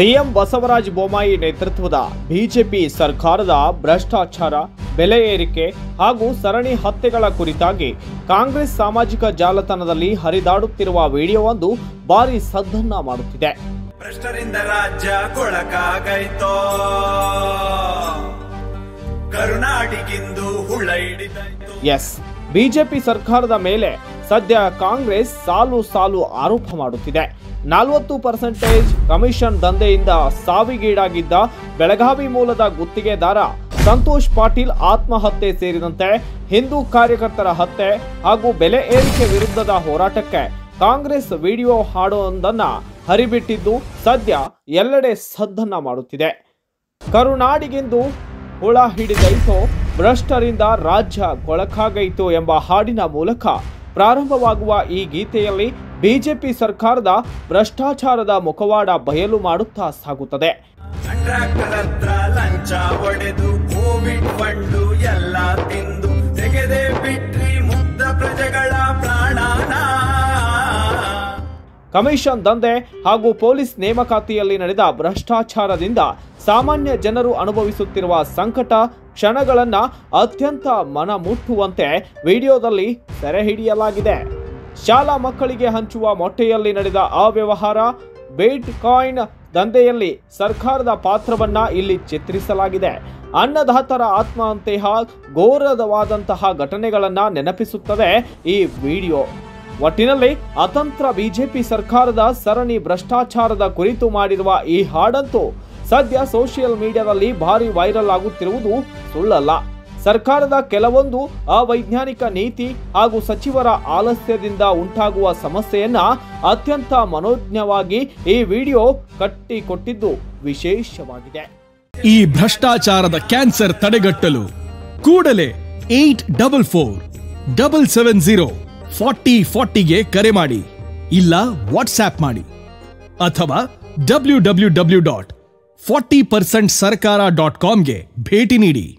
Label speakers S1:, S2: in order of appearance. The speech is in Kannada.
S1: ಸಿಎಂ ಬಸವರಾಜ ಬೊಮ್ಮಾಯಿ ನೇತೃತ್ವದ ಬಿಜೆಪಿ ಸರ್ಕಾರದ ಭ್ರಷ್ಟಾಚಾರ ಬೆಲೆ ಏರಿಕೆ ಹಾಗೂ ಸರಣಿ ಹತ್ಯೆಗಳ ಕುರಿತಾಗಿ ಕಾಂಗ್ರೆಸ್ ಸಾಮಾಜಿಕ ಜಾಲತಾಣದಲ್ಲಿ ಹರಿದಾಡುತ್ತಿರುವ ವಿಡಿಯೋವೊಂದು ಭಾರಿ ಸದ್ದನ್ನ ಮಾಡುತ್ತಿದೆ.
S2: ಭ್ರಷ್ಟರಿಂದ ರಾಜ್ಯ ಕೊಳಕಾಗೈತೋ? ಕರುನಾಡಿಗಿಂದು
S1: ಎಸ್ ಬಿಜೆಪಿ ಸರ್ಕಾರದ ಮೇಲೆ ಸದ್ಯ ಕಾಂಗ್ರೆಸ್ ಸಾಲು ಸಾಲು ಆರೋಪ ಮಾಡುತ್ತಿದೆ. ನಲವತ್ತು ಪರ್ಸೆಂಟೇಜ್ ಕಮಿಷನ್ ದಂಧೆಯಿಂದ ಸಾವಿಗೀಡಾಗಿದ್ದ ಬೆಳಗಾವಿ ಮೂಲದ ಗುತ್ತಿಗೆದಾರ ಸಂತೋಷ್ ಪಾಟೀಲ್ ಆತ್ಮಹತ್ಯೆ ಸೇರಿದಂತೆ ಹಿಂದೂ ಕಾರ್ಯಕರ್ತರ ಹತ್ಯೆ ಹಾಗೂ ಬೆಲೆ ಏರಿಕೆ ವಿರುದ್ಧದ ಹೋರಾಟಕ್ಕೆ ಕಾಂಗ್ರೆಸ್ ವಿಡಿಯೋ ಹಾಡೊಂದನ್ನ ಹರಿಬಿಟ್ಟಿದ್ದು ಸದ್ಯ ಎಲ್ಲೆಡೆ ಸದ್ದನ್ನ ಮಾಡುತ್ತಿದೆ. ಕರುನಾಡಿಗೆಂದು ಹುಳ ಹಿಡಿದೈತೋ ಭ್ರಷ್ಟರಿಂದ ರಾಜ್ಯ ಕೊಳಕಾಗೈತೋ ಎಂಬ ಹಾಡಿನ ಮೂಲಕ ಪ್ರಾರಂಭವಾಗುವ ಈ ಗೀತೆಯಲ್ಲಿ ಬಿಜೆಪಿ ಸರ್ಕಾರದ ಭ್ರಷ್ಟಾಚಾರದ ಮುಖವಾಡ ಬಯಲು ಮಾಡುತ್ತಾ ಸಾಗುತ್ತದೆ.
S2: ಲಂಚ ಒಡೆದು, ಕೋವಿಡ್ ಎಲ್ಲ ತಿಂದು, ತೆಗೆದೇ ಬಿಟ್ರಿ ಮುಗ್ಧ ಪ್ರಜೆಗಳ
S1: ಕಮಿಷನ್ ದಂಧೆ ಹಾಗೂ ಪೊಲೀಸ್ ನೇಮಕಾತಿಯಲ್ಲಿ ನಡೆದ ಭ್ರಷ್ಟಾಚಾರದಿಂದ ಸಾಮಾನ್ಯ ಜನರು ಅನುಭವಿಸುತ್ತಿರುವ ಸಂಕಟ ಕ್ಷಣಗಳನ್ನ ಅತ್ಯಂತ ಮನ ಮುಟ್ಟುವಂತೆ ವಿಡಿಯೋದಲ್ಲಿ ಸೆರೆ ಹಿಡಿಯಲಾಗಿದೆ. ಶಾಲಾ ಮಕ್ಕಳಿಗೆ ಹಂಚುವ ಮೊಟ್ಟೆಯಲ್ಲಿ ನಡೆದ ಅವ್ಯವಹಾರ ಬೇಟ್ ಕಾಯಿನ್ ದಂಧೆಯಲ್ಲಿ ಸರ್ಕಾರದ ಪಾತ್ರವನ್ನ ಇಲ್ಲಿ ಚಿತ್ರಿಸಲಾಗಿದೆ. ಅನ್ನದಾತರ ಆತ್ಮಹಂತೆಯ ಘೋರವಾದಂತಹ ಘಟನೆಗಳನ್ನು ನೆನಪಿಸುತ್ತದೆ ಈ ವಿಡಿಯೋ. ಒಟ್ಟಿನಲ್ಲಿ ಅತಂತ್ರ ಬಿಜೆಪಿ ಸರ್ಕಾರದ ಸರಣಿ ಭ್ರಷ್ಟಾಚಾರದ ಕುರಿತು ಮಾಡಿರುವ ಈ ಹಾಡಂತೂ ಸದ್ಯ ಸೋಷಿಯಲ್ ಮೀಡಿಯಾದಲ್ಲಿ ಭಾರಿ ವೈರಲ್ ಆಗುತ್ತಿರುವುದು ಸುಳ್ಳಲ್ಲ. ಸರ್ಕಾರದ ಕೆಲವೊಂದು ಅವೈಜ್ಞಾನಿಕ ನೀತಿ ಹಾಗೂ ಸಚಿವರ ಆಲಸ್ಯದಿಂದ ಉಂಟಾಗುವ ಸಮಸ್ಯೆಯನ್ನ ಅತ್ಯಂತ ಮನೋಜ್ಞವಾಗಿ ಈ ವಿಡಿಯೋ ಕಟ್ಟಿಕೊಟ್ಟಿದ್ದು ವಿಶೇಷವಾಗಿದೆ.
S3: ಈ ಭ್ರಷ್ಟಾಚಾರದ ಕ್ಯಾನ್ಸರ್ ತಡೆಗಟ್ಟಲು ಕೂಡಲೇ eight double four double seven zero forty ಫಾರ್ಟಿಗೆ ಕರೆ ಮಾಡಿ ಇಲ್ಲ ವಾಟ್ಸ್ಆ್ಯಪ್ ಮಾಡಿ ಅಥವಾ W W W dot forty percent ಸರ್ಕಾರ ಡಾಟ್ ಕಾಮ್ಗೆ ಭೇಟಿ ನೀಡಿ.